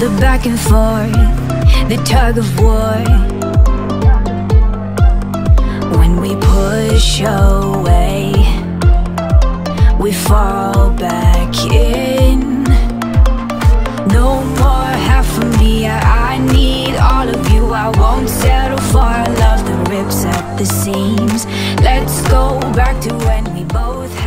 The back and forth, the tug of war. When we push away, we fall back in. No more half of me, I, I need all of you. I won't settle for a love that rips at the seams. Let's go back to when we both had.